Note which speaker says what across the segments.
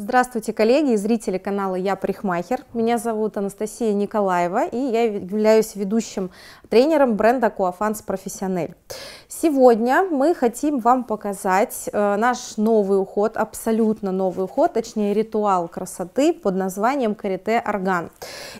Speaker 1: Здравствуйте, коллеги и зрители канала «Я парикмахер». Меня зовут Анастасия Николаева, и я являюсь ведущим тренером бренда Coafans Professional. Сегодня мы хотим вам показать э, наш новый уход, абсолютно новый уход, точнее ритуал красоты под названием Карите Орган.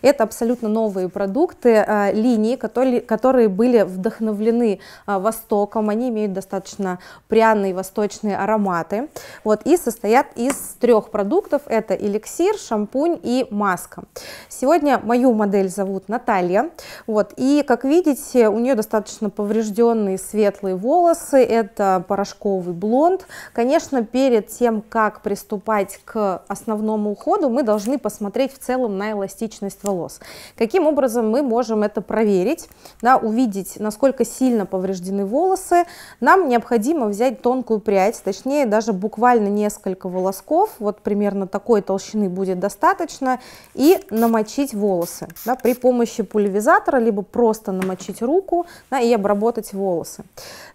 Speaker 1: Это абсолютно новые продукты, э, линии, которые, которые были вдохновлены э, Востоком, они имеют достаточно пряные восточные ароматы, вот, и состоят из трех продуктов продуктов. Это эликсир, шампунь и маска. Сегодня мою модель зовут Наталья. Вот, и как видите, у нее достаточно поврежденные светлые волосы. Это порошковый блонд. Конечно, перед тем, как приступать к основному уходу, мы должны посмотреть в целом на эластичность волос. Каким образом мы можем это проверить, да, увидеть, насколько сильно повреждены волосы. Нам необходимо взять тонкую прядь, точнее даже буквально несколько волосков, вот примерно примерно такой толщины будет достаточно, и намочить волосы да, при помощи пульверизатора, либо просто намочить руку да, и обработать волосы.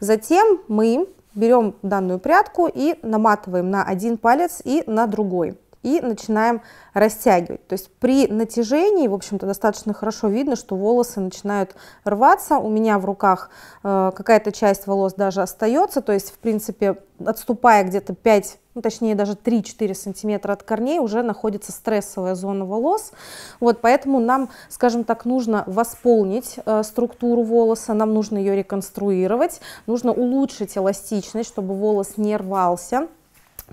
Speaker 1: Затем мы берем данную прядку и наматываем на один палец и на другой и начинаем растягивать. То есть при натяжении, в общем-то, достаточно хорошо видно, что волосы начинают рваться. У меня в руках э, какая-то часть волос даже остается, то есть, в принципе, отступая где-то 5, ну, точнее даже 3-4 сантиметра от корней, уже находится стрессовая зона волос. Вот, поэтому нам, скажем так, нужно восполнить э, структуру волоса, нам нужно ее реконструировать, нужно улучшить эластичность, чтобы волос не рвался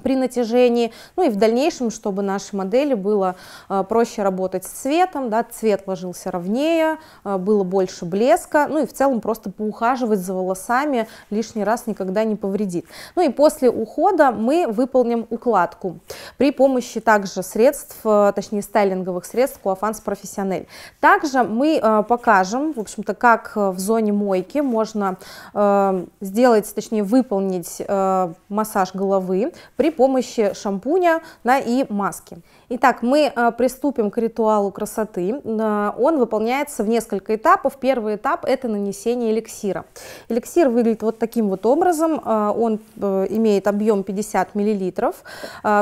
Speaker 1: при натяжении, ну и в дальнейшем, чтобы нашей модели было э, проще работать с цветом, да, цвет ложился ровнее, э, было больше блеска, ну и в целом просто поухаживать за волосами лишний раз никогда не повредит. Ну и после ухода мы выполним укладку при помощи также средств, э, точнее стайлинговых средств Coafans Professional. Также мы покажем, в общем-то, как в зоне мойки можно сделать, точнее выполнить массаж головы при помощи шампуня да, и маски. Итак, мы э, приступим к ритуалу красоты. Э, он выполняется в несколько этапов. Первый этап – это нанесение эликсира. Эликсир выглядит вот таким вот образом. Э, он имеет объем 50 мл.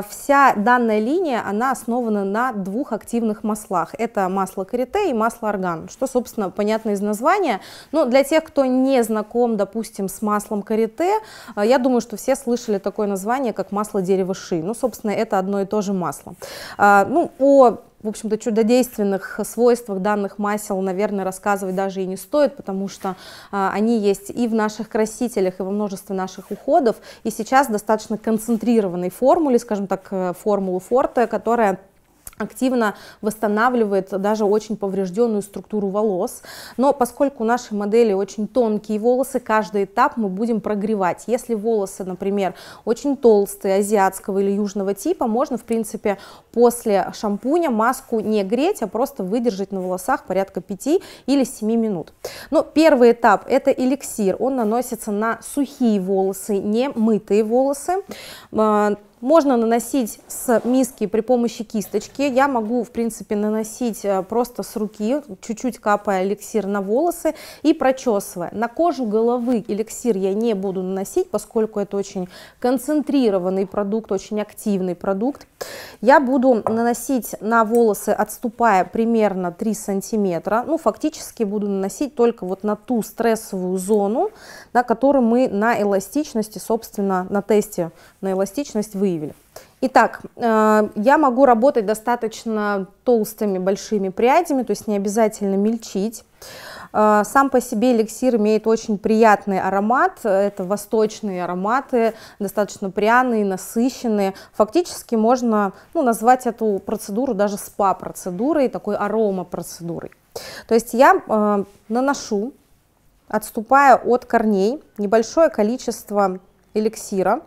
Speaker 1: Вся данная линия, она основана на двух активных маслах. Это масло карите и масло орган, что, собственно, понятно из названия. Но для тех, кто не знаком, допустим, с маслом карите, я думаю, что все слышали такое название, как масло масло дерева ши. Ну, собственно, это одно и то же масло. А, ну, о в общем-то, чудодейственных свойствах данных масел, наверное, рассказывать даже и не стоит, потому что а, они есть и в наших красителях, и во множестве наших уходов. И сейчас достаточно концентрированной формуле, скажем так, э, формулу Форте, которая активно восстанавливает даже очень поврежденную структуру волос. Но поскольку у нашей модели очень тонкие волосы, каждый этап мы будем прогревать. Если волосы, например, очень толстые, азиатского или южного типа, можно, в принципе, после шампуня маску не греть, а просто выдержать на волосах порядка 5 или 7 минут. Но первый этап – это эликсир. Он наносится на сухие волосы, не мытые волосы. Можно наносить с миски при помощи кисточки. Я могу, в принципе, наносить э, просто с руки, чуть-чуть капая эликсир на волосы и прочесывая. На кожу головы эликсир я не буду наносить, поскольку это очень концентрированный продукт, очень активный продукт. Я буду наносить на волосы, отступая примерно 3 сантиметра. Ну, фактически буду наносить только вот на ту стрессовую зону, на которую мы на эластичности, собственно, на тесте на эластичность вы выявили. Итак, э, я могу работать достаточно толстыми большими прядями, то есть не обязательно мельчить. Э, сам по себе эликсир имеет очень приятный аромат, это восточные ароматы, достаточно пряные, насыщенные. Фактически можно ну, назвать эту процедуру даже спа-процедурой, такой арома-процедурой. То есть я э, наношу, отступая от корней, небольшое количество эликсира,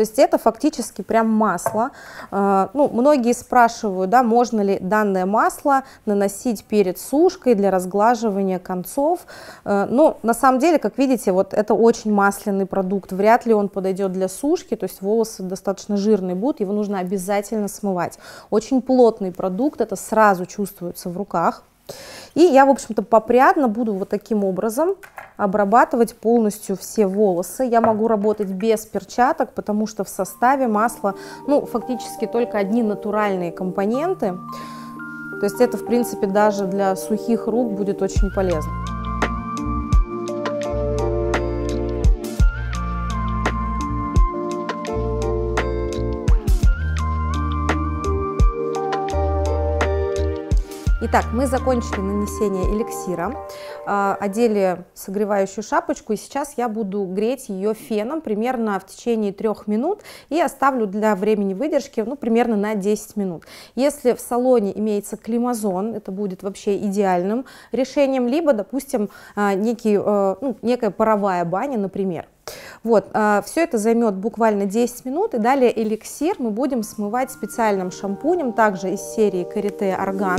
Speaker 1: то есть это фактически прям масло. А, ну, многие спрашивают, да, можно ли данное масло наносить перед сушкой для разглаживания концов. А, но на самом деле, как видите, вот это очень масляный продукт. Вряд ли он подойдет для сушки, то есть волосы достаточно жирные будут, его нужно обязательно смывать. Очень плотный продукт, это сразу чувствуется в руках. И я, в общем-то, попрядно буду вот таким образом обрабатывать полностью все волосы. Я могу работать без перчаток, потому что в составе масла, ну, фактически только одни натуральные компоненты. То есть это, в принципе, даже для сухих рук будет очень полезно. Итак, мы закончили нанесение эликсира, а, одели согревающую шапочку, и сейчас я буду греть ее феном примерно в течение трех минут и оставлю для времени выдержки ну, примерно на 10 минут. Если в салоне имеется климазон, это будет вообще идеальным решением, либо, допустим, а, некий, э, ну, некая паровая баня, например. Вот, а, все это займет буквально 10 минут, и далее эликсир мы будем смывать специальным шампунем, также из серии Карите Орган.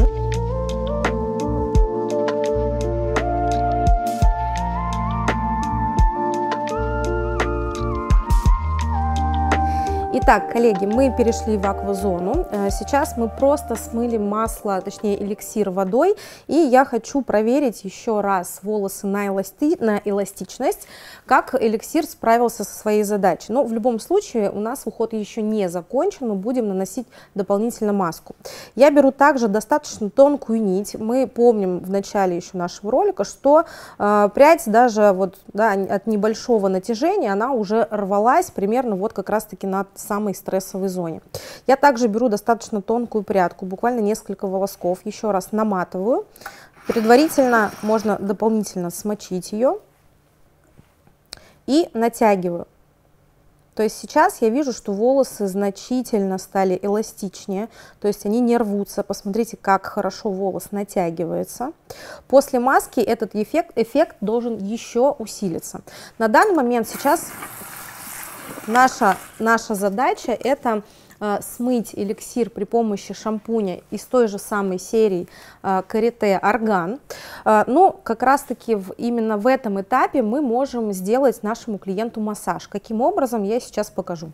Speaker 1: Итак, коллеги, мы перешли в аквазону. Э, сейчас мы просто смыли масло, точнее эликсир водой. И я хочу проверить еще раз волосы на, эласти... на эластичность, как эликсир справился со своей задачей. Но в любом случае у нас уход еще не закончен, мы будем наносить дополнительно маску. Я беру также достаточно тонкую нить. Мы помним в начале еще нашего ролика, что э, прядь даже вот, да, от небольшого натяжения, она уже рвалась примерно вот как раз таки на самой стрессовой зоне. Я также беру достаточно тонкую прядку, буквально несколько волосков, еще раз наматываю. Предварительно можно дополнительно смочить ее и натягиваю. То есть сейчас я вижу, что волосы значительно стали эластичнее, то есть они не рвутся. Посмотрите, как хорошо волос натягивается. После маски этот эффект, эффект должен еще усилиться. На данный момент сейчас Наша, наша задача это э, смыть эликсир при помощи шампуня из той же самой серии э, Карите Орган. Э, но как раз таки в, именно в этом этапе мы можем сделать нашему клиенту массаж. Каким образом, я сейчас покажу.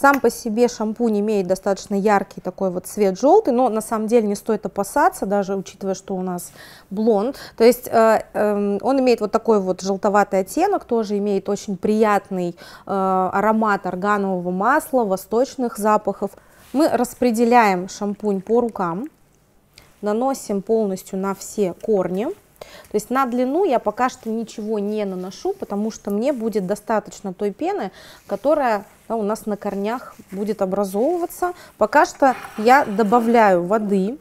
Speaker 1: Сам по себе шампунь имеет достаточно яркий такой вот цвет желтый, но на самом деле не стоит опасаться, даже учитывая, что у нас блонд. То есть э, э, он имеет вот такой вот желтоватый оттенок, тоже имеет очень приятный э, аромат органового масла, восточных запахов. Мы распределяем шампунь по рукам, наносим полностью на все корни. То есть на длину я пока что ничего не наношу, потому что мне будет достаточно той пены, которая да, у нас на корнях будет образовываться. Пока что я добавляю воды.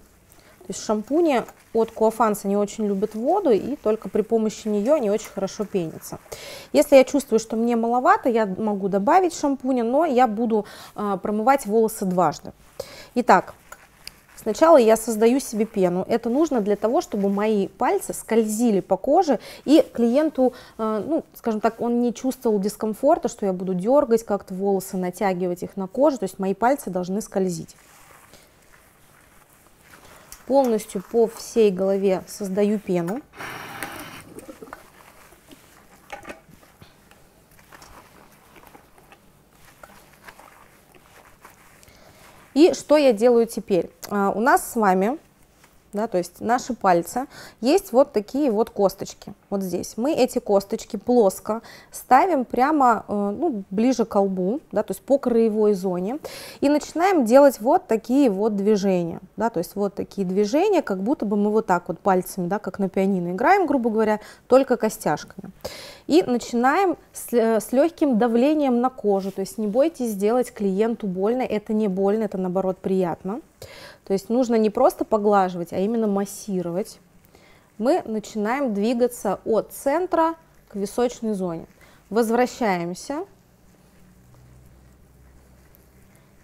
Speaker 1: То есть шампуни от Куафанса не очень любят воду, и только при помощи нее они очень хорошо пенятся. Если я чувствую, что мне маловато, я могу добавить шампуня, но я буду э, промывать волосы дважды. Итак, Сначала я создаю себе пену. Это нужно для того, чтобы мои пальцы скользили по коже, и клиенту, э, ну, скажем так, он не чувствовал дискомфорта, что я буду дергать как-то волосы, натягивать их на кожу. То есть мои пальцы должны скользить. Полностью по всей голове создаю пену. И что я делаю теперь? А, у нас с вами, да, то есть наши пальцы, есть вот такие вот косточки, вот здесь. Мы эти косточки плоско ставим прямо э, ну, ближе к колбу, да, то есть по краевой зоне, и начинаем делать вот такие вот движения, да, то есть вот такие движения, как будто бы мы вот так вот пальцами, да, как на пианино играем, грубо говоря, только костяшками. И начинаем с, э, с легким давлением на кожу, то есть не бойтесь сделать клиенту больно, это не больно, это наоборот приятно. То есть нужно не просто поглаживать, а именно массировать. Мы начинаем двигаться от центра к височной зоне. Возвращаемся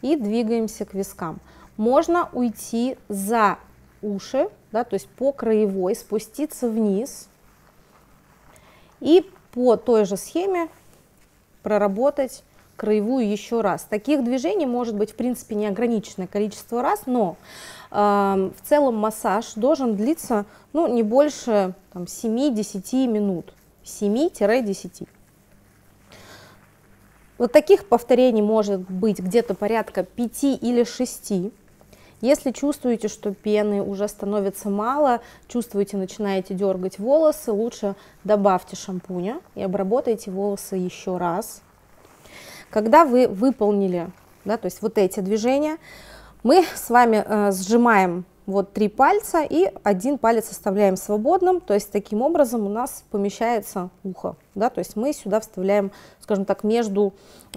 Speaker 1: и двигаемся к вискам. Можно уйти за уши, да, то есть по краевой, спуститься вниз и по той же схеме проработать краевую еще раз. Таких движений может быть в принципе неограниченное количество раз, но э, в целом массаж должен длиться ну, не больше 7-10 минут. 7-10. Вот таких повторений может быть где-то порядка 5 или 6. Если чувствуете, что пены уже становится мало, чувствуете, начинаете дергать волосы, лучше добавьте шампуня и обработайте волосы еще раз. Когда вы выполнили, да, то есть вот эти движения, мы с вами э, сжимаем вот три пальца и один палец оставляем свободным, то есть таким образом у нас помещается ухо, да, то есть мы сюда вставляем, скажем так, между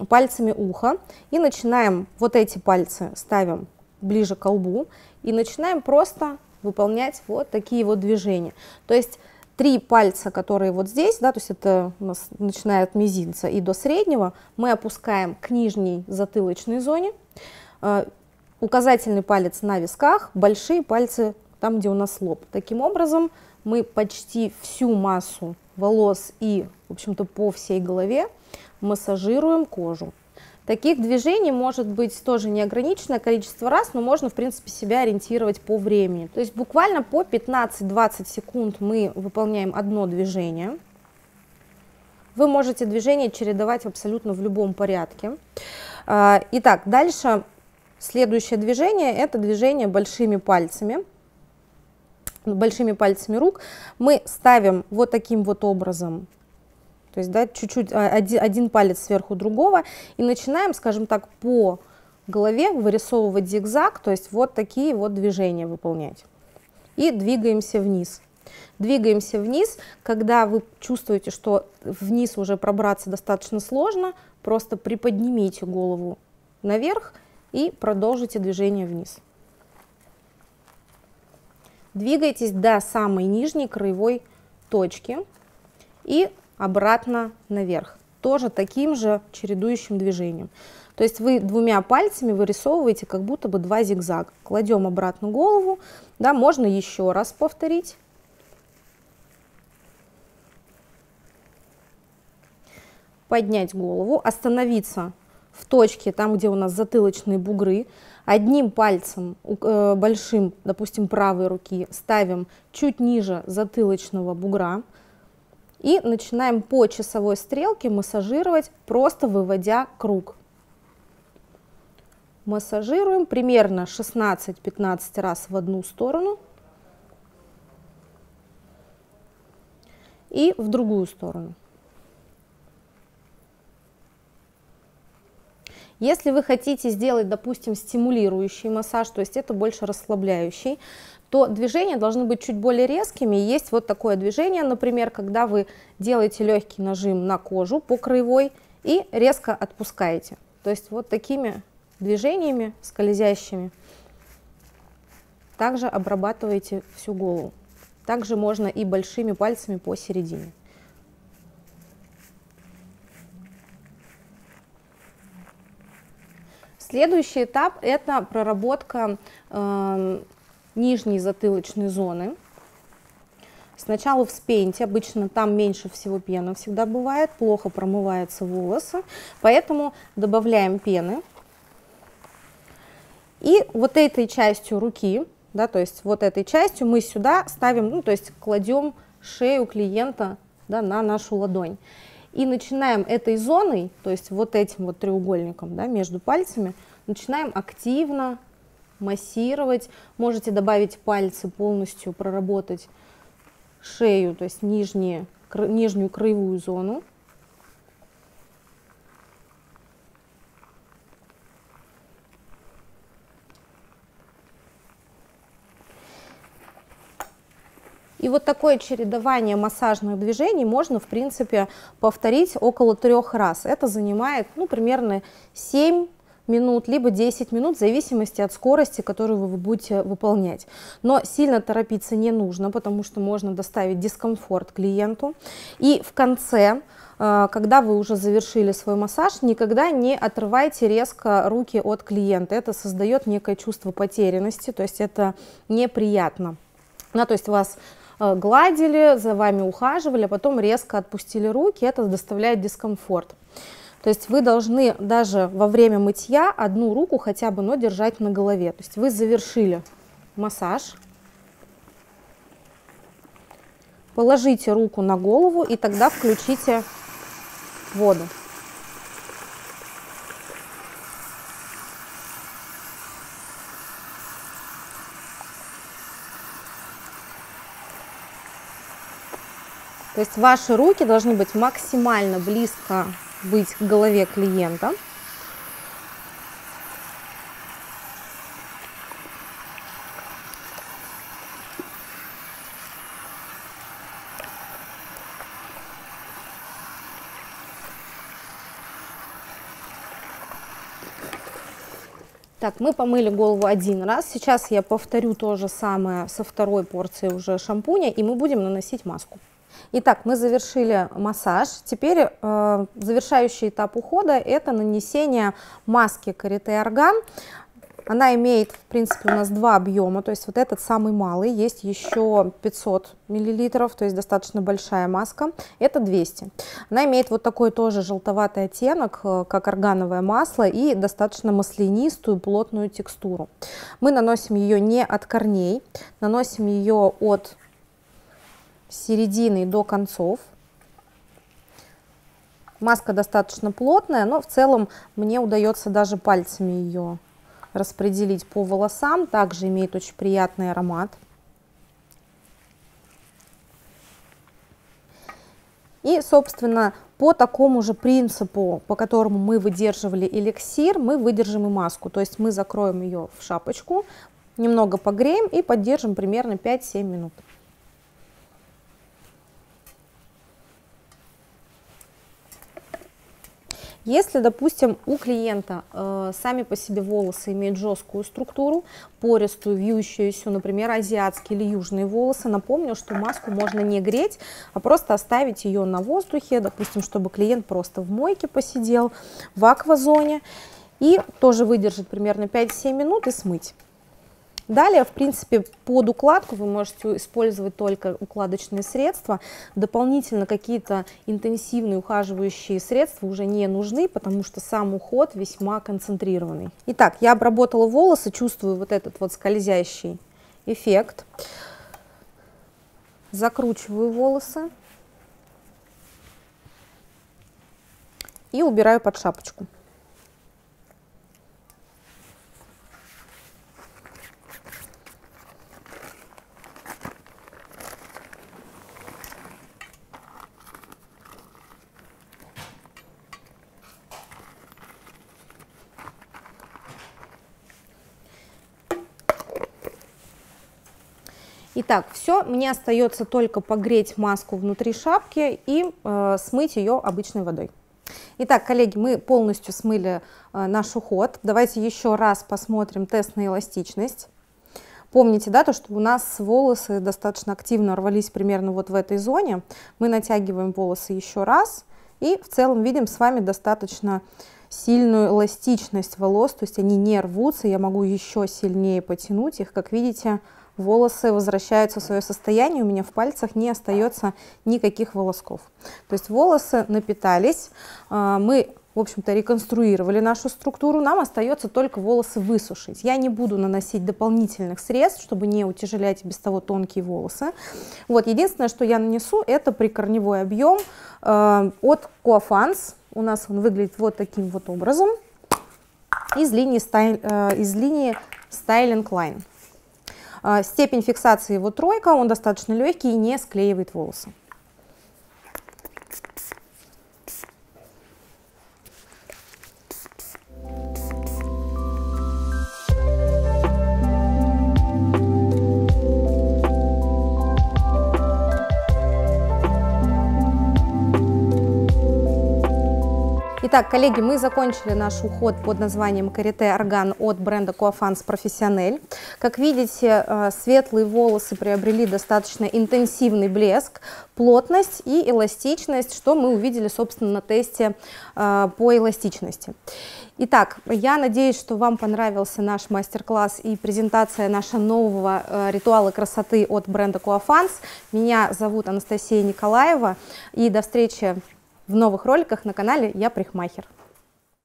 Speaker 1: пальцами ухо и начинаем вот эти пальцы ставим ближе к колбу и начинаем просто выполнять вот такие вот движения. То есть три пальца, которые вот здесь, да, то есть это у нас начиная от мизинца и до среднего, мы опускаем к нижней затылочной зоне, э, указательный палец на висках, большие пальцы там, где у нас лоб. Таким образом, мы почти всю массу волос и, в общем-то, по всей голове массажируем кожу. Таких движений может быть тоже неограниченное количество раз, но можно, в принципе, себя ориентировать по времени. То есть буквально по 15-20 секунд мы выполняем одно движение. Вы можете движение чередовать абсолютно в любом порядке. А, итак, дальше следующее движение – это движение большими пальцами большими пальцами рук мы ставим вот таким вот образом то есть, да, чуть-чуть а, один, один палец сверху другого, и начинаем, скажем так, по голове вырисовывать зигзаг, то есть вот такие вот движения выполнять. И двигаемся вниз. Двигаемся вниз, когда вы чувствуете, что вниз уже пробраться достаточно сложно, просто приподнимите голову наверх и продолжите движение вниз. Двигайтесь до самой нижней краевой точки и обратно наверх. Тоже таким же чередующим движением. То есть вы двумя пальцами вырисовываете как будто бы два зигзага. Кладем обратно голову, да, можно еще раз повторить. Поднять голову, остановиться в точке, там, где у нас затылочные бугры. Одним пальцем, э, большим, допустим, правой руки, ставим чуть ниже затылочного бугра, и начинаем по часовой стрелке массажировать, просто выводя круг. Массажируем примерно 16-15 раз в одну сторону и в другую сторону. Если вы хотите сделать, допустим, стимулирующий массаж, то есть это больше расслабляющий, то движения должны быть чуть более резкими. Есть вот такое движение, например, когда вы делаете легкий нажим на кожу по краевой и резко отпускаете. То есть вот такими движениями скользящими также обрабатываете всю голову. Также можно и большими пальцами посередине. Следующий этап – это проработка э, нижней затылочной зоны. Сначала вспеньте, обычно там меньше всего пены всегда бывает, плохо промываются волосы, поэтому добавляем пены. И вот этой частью руки, да, то есть вот этой частью мы сюда ставим, ну, то есть кладем шею клиента да, на нашу ладонь. И начинаем этой зоной, то есть вот этим вот треугольником да, между пальцами, начинаем активно массировать. Можете добавить пальцы, полностью проработать шею, то есть нижние, нижнюю краевую зону. И вот такое чередование массажных движений можно, в принципе, повторить около трех раз. Это занимает, ну, примерно 7 минут, либо 10 минут, в зависимости от скорости, которую вы будете выполнять. Но сильно торопиться не нужно, потому что можно доставить дискомфорт клиенту. И в конце э, когда вы уже завершили свой массаж, никогда не отрывайте резко руки от клиента. Это создает некое чувство потерянности, то есть это неприятно. Ну, то есть вас э, гладили, за вами ухаживали, а потом резко отпустили руки, это доставляет дискомфорт. То есть вы должны даже во время мытья одну руку хотя бы, но держать на голове. То есть вы завершили массаж, положите руку на голову и тогда включите воду. То есть ваши руки должны быть максимально близко быть к голове клиента. Так, мы помыли голову один раз. Сейчас я повторю то же самое со второй порцией уже шампуня, и мы будем наносить маску. Итак, мы завершили массаж. Теперь э, завершающий этап ухода – это нанесение маски Карите Орган. Она имеет, в принципе, у нас два объема, то есть вот этот самый малый, есть еще 500 миллилитров, то есть достаточно большая маска, это 200. Она имеет вот такой тоже желтоватый оттенок, э, как органовое масло, и достаточно маслянистую, плотную текстуру. Мы наносим ее не от корней, наносим ее от середины до концов. Маска достаточно плотная, но в целом мне удается даже пальцами ее распределить по волосам. Также имеет очень приятный аромат. И, собственно, по такому же принципу, по которому мы выдерживали эликсир, мы выдержим и маску. То есть мы закроем ее в шапочку, немного погреем и поддержим примерно 5-7 минут. Если, допустим, у клиента э, сами по себе волосы имеют жесткую структуру, пористую, вьющуюся, например, азиатские или южные волосы, напомню, что маску можно не греть, а просто оставить ее на воздухе, допустим, чтобы клиент просто в мойке посидел, в аквазоне, и тоже выдержит примерно 5-7 минут и смыть. Далее, в принципе, под укладку вы можете использовать только укладочные средства. Дополнительно какие-то интенсивные ухаживающие средства уже не нужны, потому что сам уход весьма концентрированный. Итак, я обработала волосы, чувствую вот этот вот скользящий эффект. Закручиваю волосы и убираю под шапочку. Итак, все, мне остается только погреть маску внутри шапки и э, смыть ее обычной водой. Итак, коллеги, мы полностью смыли э, наш уход. Давайте еще раз посмотрим тест на эластичность. Помните, да, то, что у нас волосы достаточно активно рвались примерно вот в этой зоне. Мы натягиваем волосы еще раз и в целом видим с вами достаточно сильную эластичность волос, то есть они не рвутся, я могу еще сильнее потянуть их, как видите, волосы возвращаются в свое состояние, у меня в пальцах не остается никаких волосков. То есть волосы напитались, а, мы в общем-то, реконструировали нашу структуру, нам остается только волосы высушить. Я не буду наносить дополнительных средств, чтобы не утяжелять без того тонкие волосы. Вот, единственное, что я нанесу, это прикорневой объем э, от Coafans. У нас он выглядит вот таким вот образом из линии, стайл, э, из линии Styling Line. А, степень фиксации его тройка, он достаточно легкий и не склеивает волосы. Итак, коллеги, мы закончили наш уход под названием Карите Орган от бренда Coafans Professionnel. Как видите, э, светлые волосы приобрели достаточно интенсивный блеск, плотность и эластичность, что мы увидели, собственно, на тесте э, по эластичности. Итак, я надеюсь, что вам понравился наш мастер-класс и презентация нашего нового э, ритуала красоты от бренда Coafans. Меня зовут Анастасия Николаева и до встречи в новых роликах на канале «Я парикмахер».